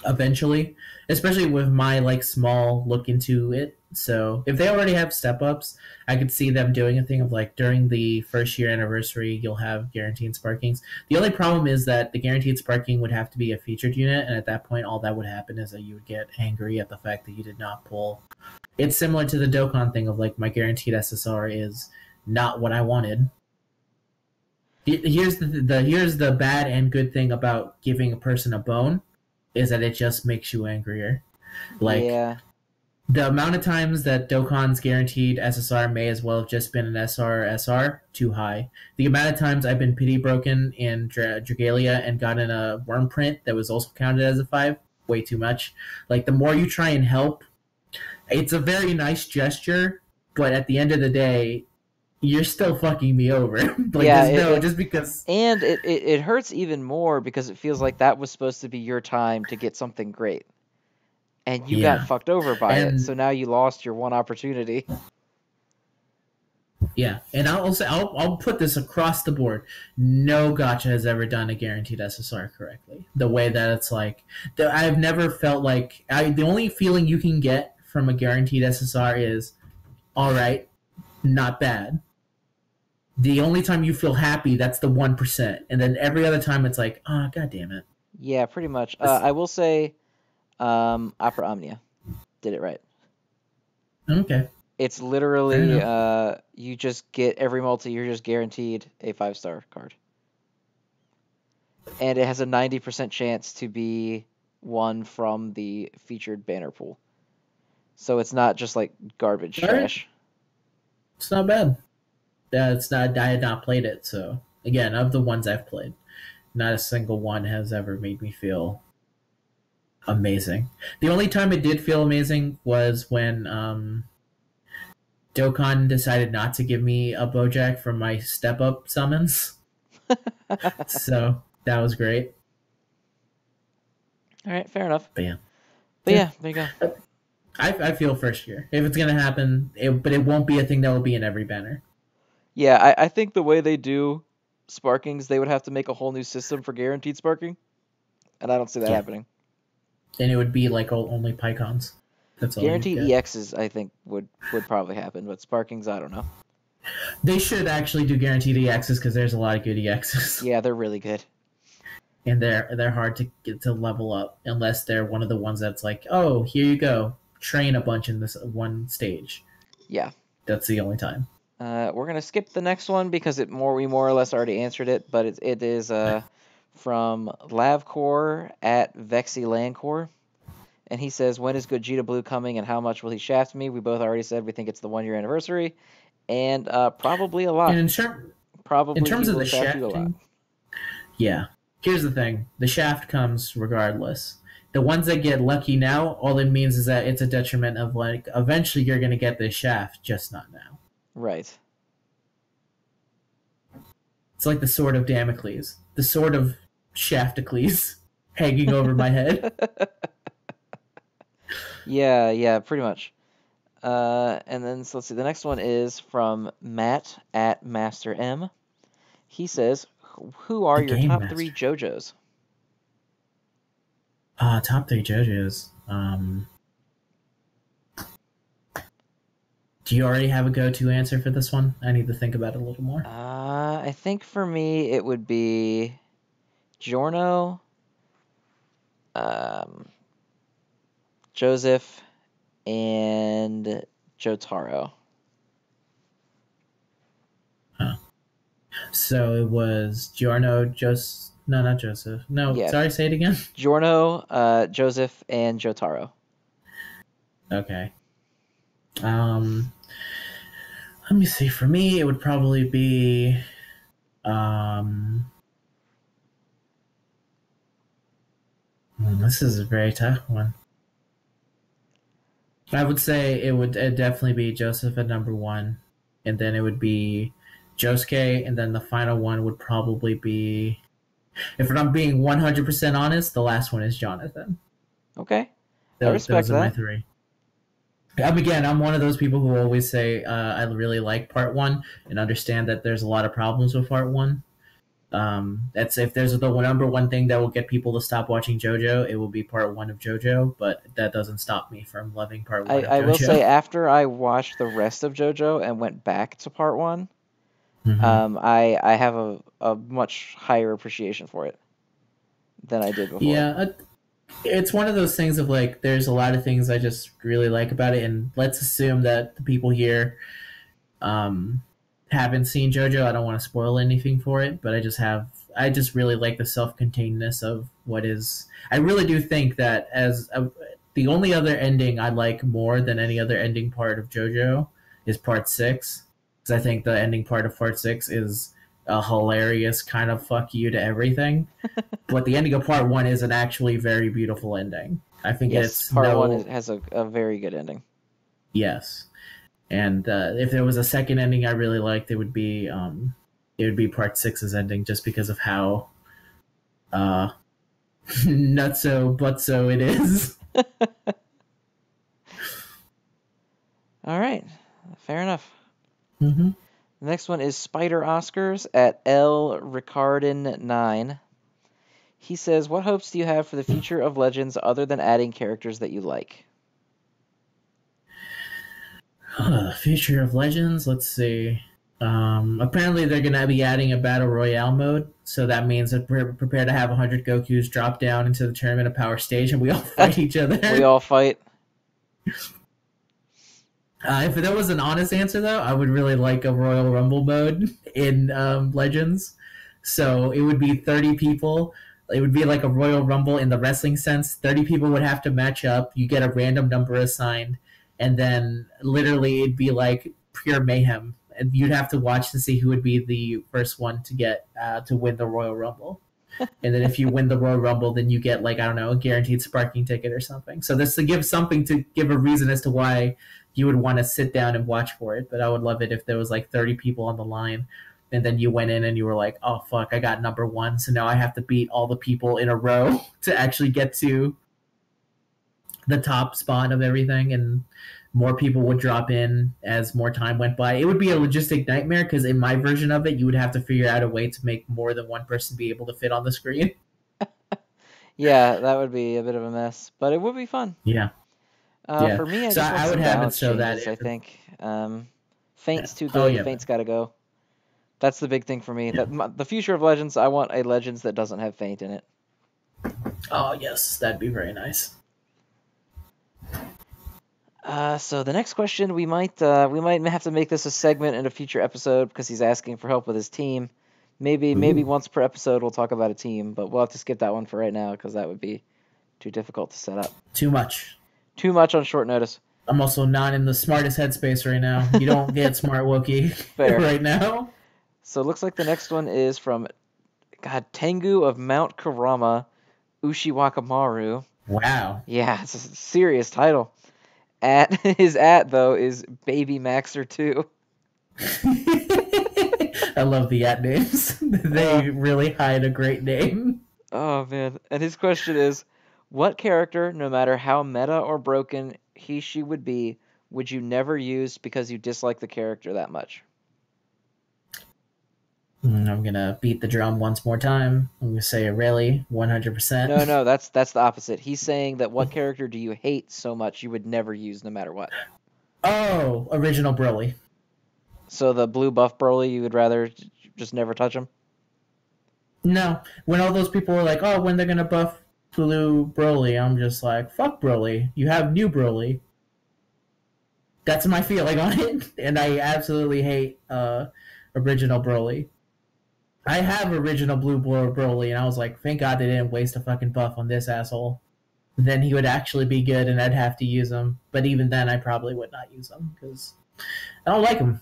Eventually. Especially with my like small look into it. So if they already have step ups i could see them doing a thing of like during the first year anniversary you'll have guaranteed sparkings. The only problem is that the guaranteed sparking would have to be a featured unit and at that point all that would happen is that you would get angry at the fact that you did not pull. It's similar to the Dokkan thing of like my guaranteed SSR is not what I wanted. He- Here's the, the here's the bad and good thing about giving a person a bone is that it just makes you angrier. Like yeah. the amount of times that Dokkan's guaranteed SSR may as well have just been an SR SR too high. The amount of times I've been pity broken in Dra- Dragalia and gotten a worm print that was also counted as a five, way too much. Like the more you try and help, it's a very nice gesture, but at the end of the day, you're still fucking me over. like Yeah, there's it- no it- just because And it, it, it hurts even more because it feels like that was supposed to be your time to get something great. And you Yeah. got fucked over by it. So now you lost your one opportunity. Yeah, and I'll also I'll I'll put this across the board. No gotcha has ever done a guaranteed SSR correctly. The way that it's like, the, I've never felt like I. The only feeling you can get from a guaranteed SSR is, all right, not bad. The only time you feel happy, that's the one percent, and then every other time it's like, oh god damn it. Yeah, pretty much. Uh, I will say um, Opera Omnia did it right. Okay, It's literally uh, you just get every multi, you're just guaranteed a five star card. And it has a 90% chance to be one from the featured banner pool. So it's not just like garbage Alright. trash. it's not bad. It's not. I had not played it, so again, of the ones I've played, not a single one has ever made me feel amazing. The only time it did feel amazing was when um, Dokkan decided not to give me a Bojack for my step up summons. so that was great. All right, fair enough. But yeah. But Yeah. yeah, there you go. I, I feel first year. If it's gonna happen, it, but it won't be a thing that will be in every banner. Yeah, I, I think the way they do sparkings, they would have to make a whole new system for guaranteed sparking, and I don't see that Yeah. happening. And it would be like only PyCons. That's all. Guaranteed. EXs, I think, would would probably happen, but sparkings, I don't know. They should actually do guaranteed EXs because there's a lot of good EXs, Yeah, they're really good. and they're they're hard to get to level up unless they're one of the ones that's like, oh, here you go, train a bunch in this one stage. Yeah. That's the only time. Uh, we're gonna skip the next one because it more we more or less already answered it, but it, it is uh, from Lavcore at Vexy Landcore, and he says, "When is Gogeta Blue coming, and how much will he shaft me?" We both already said we think it's the one year anniversary, and uh, probably a lot. And in, ter- Probably in terms of the shaft you a lot. shafting, yeah. Here's the thing: the shaft comes regardless. The ones that get lucky now, all it means is that it's a detriment of like eventually you're gonna get this shaft, just not now. Right. It's like the sword of Damocles, the sword of Shaftocles hanging over my head. Yeah, yeah, pretty much. Uh, and then so let's see. The next one is from Matt at Master M. He says, "Who are The your top Master. three JoJos?" Uh, top three JoJo's. Um, do you already have a go-to answer for this one? I need to think about it a little more. Uh, I think for me it would be Giorno, um, Joseph, and Jotaro. Huh. So it was Giorno, Jos. No, not Joseph. No, Yeah. sorry. Say it again. Giorno, uh, Joseph, and Jotaro. Okay. Um, let me see. For me, it would probably be, um, hmm, this is a very tough one. I would say it would it'd definitely be Joseph at number one, and then it would be Josuke, and then the final one would probably be, if I'm being 100% honest, the last one is Jonathan. Okay. Those, respect those are my that. three. Um, again, I'm one of those people who always say uh, I really like part one and understand that there's a lot of problems with part one. Um, that's if there's the number one thing that will get people to stop watching JoJo, it will be part one of JoJo. But that doesn't stop me from loving part I, one. of I will say after I watched the rest of JoJo and went back to part one, Mhm. um, I I have a, a much higher appreciation for it than I did before. Yeah, it's one of those things of like, there's a lot of things I just really like about it, and let's assume that the people here um, haven't seen JoJo. I don't want to spoil anything for it, but I just have, I just really like the self-containedness of what is. I really do think that as a, the only other ending I like more than any other ending part of JoJo is part six, because I think the ending part of part six is a hilarious kind of fuck you to everything. but the ending of part one is an actually very beautiful ending. I think Yes, it's part no- one has a, a very good ending. Yes, and uh, if there was a second ending I really liked, it would be um, it would be part six's ending, just because of how uh, not so but so it is. All right, fair enough. hmm The next one is Spider Oscars at L Ricardin nine. He says, "What hopes do you have for the future of Legends other than adding characters that you like?" Future of Legends. Let's see. Um, apparently, they're going to be adding a battle royale mode, so that means that we're prepared to have 100 Goku's drop down into the tournament of power stage, and we all fight each other. We all fight. Uh, if there was an honest answer, though, I would really like a Royal Rumble mode in um, Legends. So it would be 30 people. It would be like a Royal Rumble in the wrestling sense. 30 people would have to match up. You get a random number assigned. And then literally it'd be like pure mayhem. And you'd have to watch to see who would be the first one to get uh, to win the Royal Rumble. and then if you win the Royal Rumble, then you get like I don't know a guaranteed sparking ticket or something. So this to give something to give a reason as to why you would want to sit down and watch for it. But I would love it if there was like 30 people on the line and then you went in and you were like, "Oh fuck, I got number 1, so now I have to beat all the people in a row to actually get to the top spot of everything and more people would drop in as more time went by. It would be a logistic nightmare because in my version of it, you would have to figure out a way to make more than one person be able to fit on the screen. yeah, that would be a bit of a mess, but it would be fun. Yeah. Uh, Yeah. For me, I, So just want I would some have it so that changes, I think um, Faint's too Oh, good. yeah. Faint's got to go. That's the big thing for me. That my, the future of Legends, I want a Legends that doesn't have Faint in it. Oh yes, that'd be very nice. Uh, so the next question, we might uh, we might have to make this a segment in a future episode because he's asking for help with his team. Maybe maybe once per episode we'll talk about a team, but we'll have to skip that one for right now because that would be too difficult to set up. Too much. Too much on short notice. I'm also not in the smartest headspace right now. You don't get smart Wokey right now. So it looks like the next one is from God Tengu of Mount Karama, Ushiwakamaru. Wow. Yeah, it's a serious title. At his at though is Baby Maxer two. I love the at names. they uh, really hide a great name. Oh man. And his question is what character, no matter how meta or broken he she would be, would you never use because you dislike the character that much? Mm, I'm gonna beat the drum once more time. I'm gonna say really 100%. No, no, that's that's the opposite. He's saying that what character do you hate so much you would never use no matter what? Oh, original Broly. So the blue buff Broly, you would rather just never touch him? No, when all those people were like, "Oh, when they're gonna buff Blue Broly," I'm just like, "Fuck Broly! You have new Broly." That's my feeling on it, and I absolutely hate uh, original Broly. I have original Blue Bro- Broly, and I was like, "Thank God they didn't waste a fucking buff on this asshole." Then he would actually be good, and I'd have to use him. But even then, I probably would not use him because I don't like him.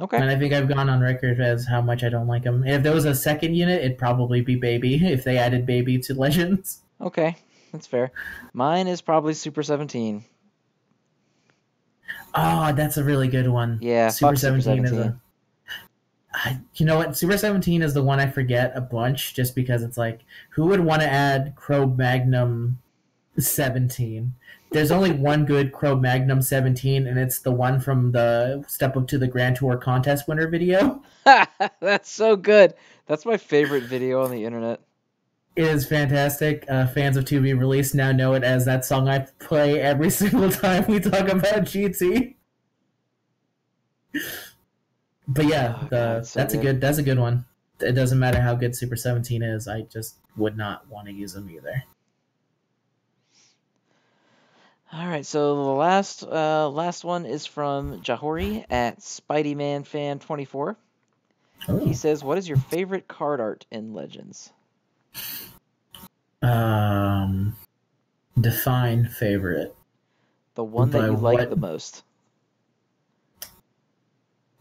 Okay. And I think I've gone on record as how much I don't like him. If there was a second unit, it'd probably be Baby if they added Baby to Legends. Okay. That's fair. Mine is probably Super 17. Oh, that's a really good one. Yeah, Super fuck Super 17, is a. I, you know what? Super 17 is the one I forget a bunch just because it's like, who would want to add Crow Magnum 17? There's only one good Crow Magnum 17, and it's the one from the Step Up to the Grand Tour contest winner video. That's so good. That's my favorite video on the internet. Is fantastic. Uh, fans of To Be Released now know it as that song I play every single time we talk about GT. But yeah, Oh, the, God, so that's a good. good. That's a good one. It doesn't matter how good Super Seventeen is. I just would not want to use them either. All right, so the last uh, last one is from Jahori at Spideyman Fan 24. He says, "What is your favorite card art in Legends?" Um, define favorite. The one that you like what- the most.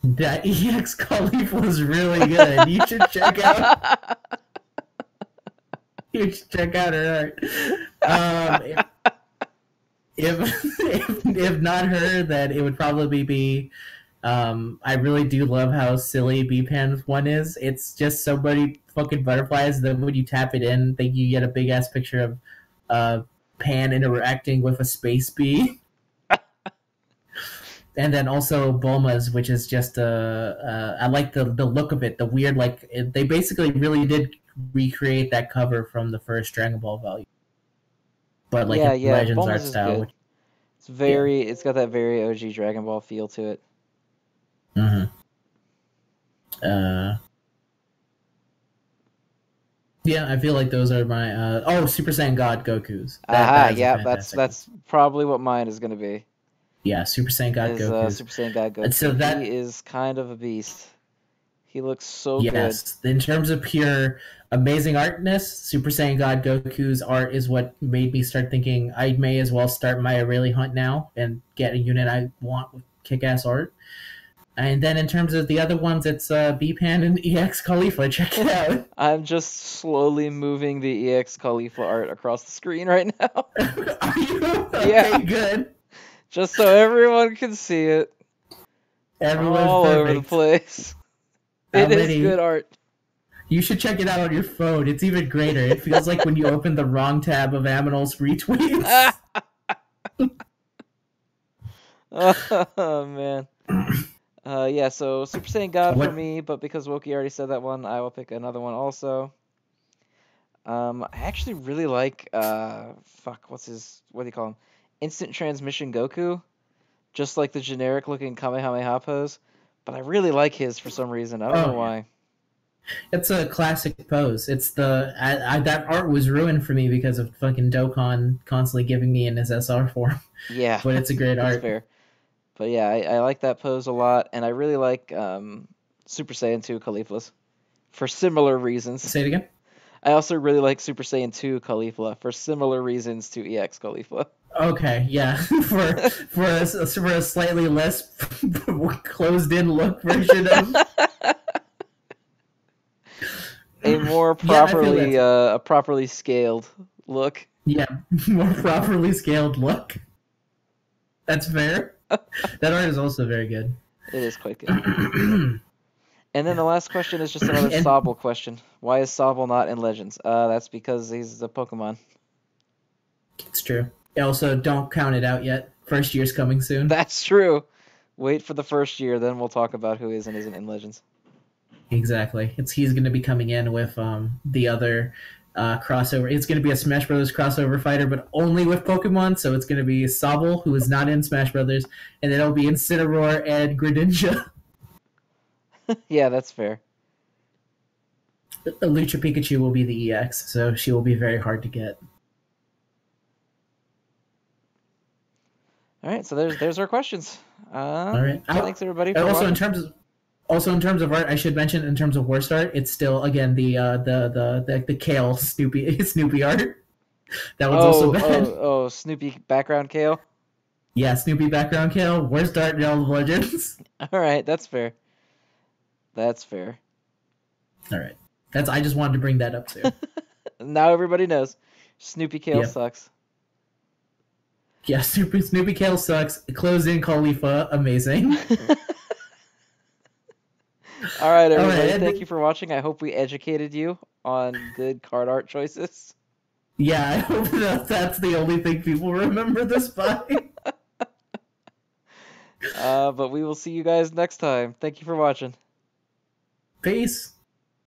That EX Khalif was really good. You should check out. You should check out her art. Um, if, if, if if not her, then it would probably be. Um, I really do love how silly B Pan's one is. It's just so many fucking butterflies. Then when you tap it in, then you get a big ass picture of uh, Pan interacting with a space bee. and then also Bulma's, which is just uh, uh, I like the the look of it, the weird like it, they basically really did recreate that cover from the first Dragon Ball value, but like Yeah, yeah, Legends Bulma's art style. Which, It's very. It's got that very OG Dragon Ball feel to it. Mhm. Uh, yeah, I feel like those are my uh, oh Super Saiyan God Goku's. That- Aha, that yeah, that's that's probably what mine is gonna be. yeah Super Saiyan God Is uh, Super Saiyan God Goku? And so that- he is kind of a beast. He looks so yes, in terms of pure amazing artness, Super Saiyan God Goku's art is what made me start thinking I may as well start my Arale hunt now and get a unit I want with kick-ass art. And then in terms of the other ones, it's uh, Pan and EX Caulifla. Check it out. I'm just slowly moving the EX Caulifla art across the screen right now. Are you? Okay, Yeah. good. just so everyone can see it Everyone's all over the place. It is good art. You should check it out on your phone. It's even greater. It feels like when you open the wrong tab of Aminal's retweets. oh man. Uh, yeah, so Super Saiyan God for me, but because Wokey already said that one, I will pick another one also. Um, I actually really like uh, fuck, what's his, what do you call him? Instant Transmission Goku, just like the generic looking Kamehameha pose, but I really like his for some reason. I don't Oh, know why. It's a classic pose. It's the I, I, that art was ruined for me because of fucking Dokkan constantly giving me in his SR form. Yeah, But it's a great that's art. fair. But yeah, I, I like that pose a lot, and I really like um, Super Saiyan 2 Caulifla's for similar reasons. Say it again. I also really like Super Saiyan 2 Caulifla for similar reasons to EX Caulifla. Okay, yeah, for for a, for a slightly less closed in look version of A more Yeah, properly that. uh, a properly scaled look. yeah more properly scaled look. That's fair. That art is also very good. It is quite good. And then the last question is just another And- Sobble question. Why is Sobble not in Legends? Uh, that's because he's a Pokemon. it's true. Also, don't count it out yet. First year's coming soon. That's true. Wait for the first year, then we'll talk about who is and isn't in Legends. Exactly. It's he's going to be coming in with um the other uh crossover. It's going to be a Smash Brothers crossover fighter, but only with Pokemon. So it's going to be Sobble, who is not in Smash Brothers, and then it'll be Incineroar and Greninja. yeah, that's fair. Lucha Pikachu will be the EX, so she will be very hard to get. All right, so there's there's our questions. Um, All right. I- Thanks everybody also in terms of also in terms of art, I should mention in terms of worst art, it's still again the uh, the the the the Kale Snoopy Snoopy art. That one's oh, also bad. oh, oh, Snoopy background Kale. Yeah, Snoopy background Kale. Worst art in all of Legends. All right, that's fair. That's fair. All right. That's I just wanted to bring that up too. Now everybody knows. Snoopy Kale Yeah. sucks. yeah, Snoopy Snoopy Kale sucks. Closed in Caulifla, amazing. All right, All right, everybody. Thank you for watching. I hope we educated you on good card art choices. Yeah, I hope that that's the only thing people remember this by. Uh, but we will see you guys next time. Thank you for watching. Peace.